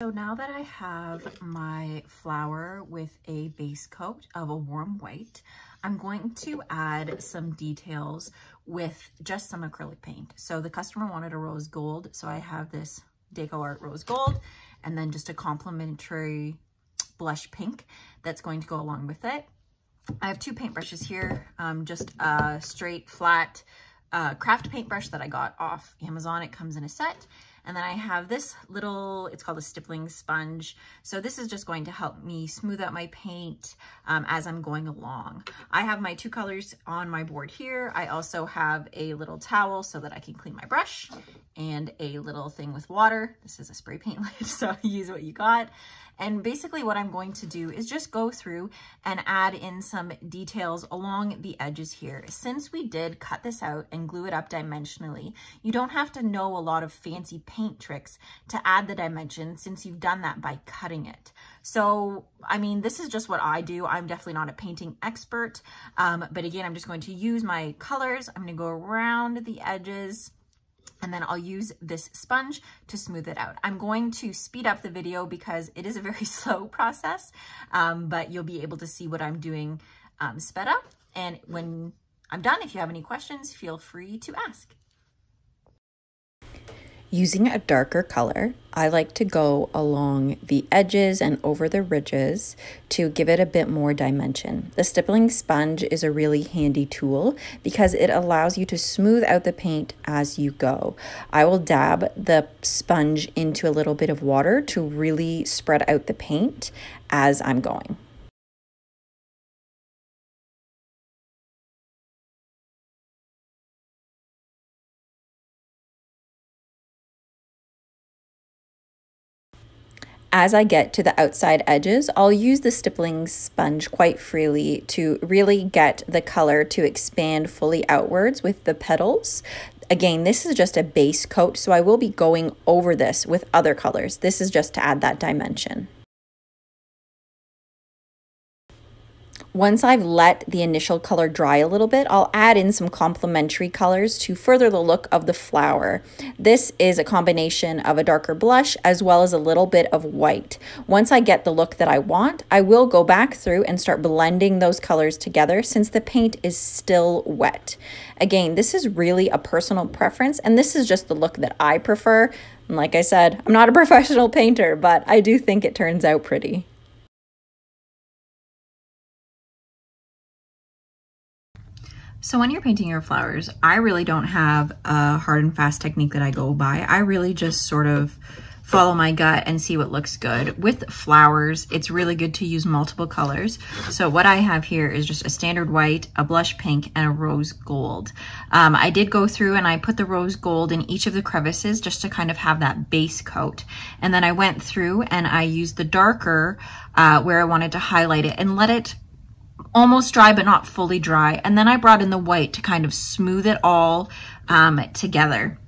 So now that I have my flower with a base coat of a warm white, I'm going to add some details with just some acrylic paint. So the customer wanted a rose gold, so I have this Deco Art Rose Gold, and then just a complementary blush pink that's going to go along with it. I have two paintbrushes here, um, just a straight flat uh, craft paintbrush that I got off Amazon. It comes in a set. And then I have this little, it's called a stippling sponge. So this is just going to help me smooth out my paint um, as I'm going along. I have my two colors on my board here. I also have a little towel so that I can clean my brush and a little thing with water. This is a spray paint lid, so use what you got. And basically what I'm going to do is just go through and add in some details along the edges here. Since we did cut this out and glue it up dimensionally, you don't have to know a lot of fancy paint tricks to add the dimension since you've done that by cutting it. So, I mean, this is just what I do. I'm definitely not a painting expert. Um, but again, I'm just going to use my colors. I'm going to go around the edges and then I'll use this sponge to smooth it out. I'm going to speed up the video because it is a very slow process, um, but you'll be able to see what I'm doing um, sped up. And when I'm done, if you have any questions, feel free to ask. Using a darker color, I like to go along the edges and over the ridges to give it a bit more dimension. The stippling sponge is a really handy tool because it allows you to smooth out the paint as you go. I will dab the sponge into a little bit of water to really spread out the paint as I'm going. As I get to the outside edges, I'll use the stippling sponge quite freely to really get the color to expand fully outwards with the petals. Again, this is just a base coat, so I will be going over this with other colors. This is just to add that dimension. Once I've let the initial color dry a little bit, I'll add in some complementary colors to further the look of the flower. This is a combination of a darker blush as well as a little bit of white. Once I get the look that I want, I will go back through and start blending those colors together since the paint is still wet. Again, this is really a personal preference and this is just the look that I prefer. And like I said, I'm not a professional painter, but I do think it turns out pretty. So when you're painting your flowers, I really don't have a hard and fast technique that I go by. I really just sort of follow my gut and see what looks good. With flowers, it's really good to use multiple colors. So what I have here is just a standard white, a blush pink, and a rose gold. Um, I did go through and I put the rose gold in each of the crevices just to kind of have that base coat. And then I went through and I used the darker uh, where I wanted to highlight it and let it almost dry, but not fully dry. And then I brought in the white to kind of smooth it all um, together.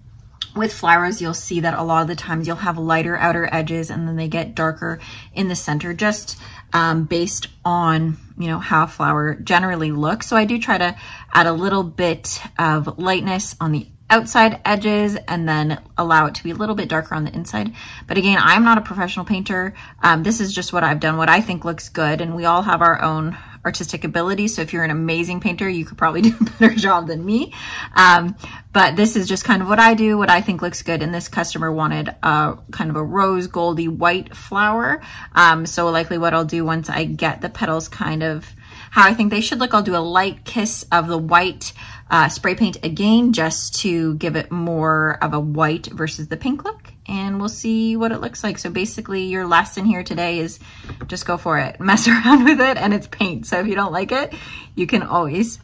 With flowers, you'll see that a lot of the times you'll have lighter outer edges and then they get darker in the center just um, based on, you know, how flower generally looks. So I do try to add a little bit of lightness on the outside edges and then allow it to be a little bit darker on the inside. But again, I'm not a professional painter. Um, this is just what I've done, what I think looks good. And we all have our own artistic ability. So if you're an amazing painter, you could probably do a better job than me. Um, but this is just kind of what I do, what I think looks good. And this customer wanted a kind of a rose goldy white flower. Um, so likely what I'll do once I get the petals kind of how I think they should look, I'll do a light kiss of the white uh, spray paint again, just to give it more of a white versus the pink look and we'll see what it looks like. So basically your lesson here today is just go for it. Mess around with it and it's paint. So if you don't like it, you can always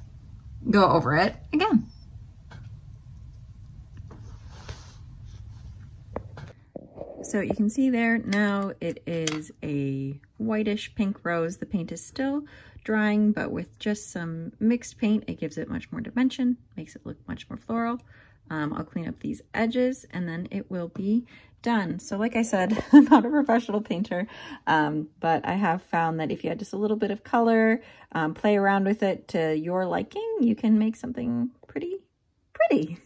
go over it again. So you can see there now it is a whitish pink rose. The paint is still drying, but with just some mixed paint, it gives it much more dimension, makes it look much more floral. Um, I'll clean up these edges and then it will be done. So like I said, I'm not a professional painter, um, but I have found that if you add just a little bit of color, um, play around with it to your liking, you can make something pretty, pretty.